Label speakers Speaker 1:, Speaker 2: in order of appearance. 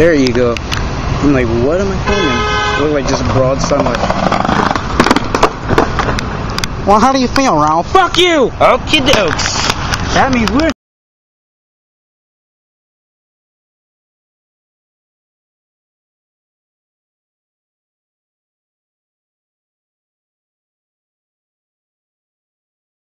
Speaker 1: There you go. I'm like, what am I filming? Look like just broad sunlight. Well, how do you feel, Ralph?
Speaker 2: Fuck you! Okie dokes.
Speaker 1: That means we're